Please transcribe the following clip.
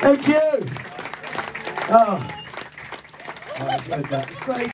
Thank you. Oh, oh I enjoyed that. It's great.